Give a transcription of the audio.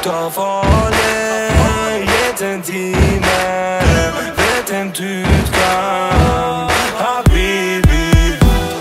ska farlig Jeden time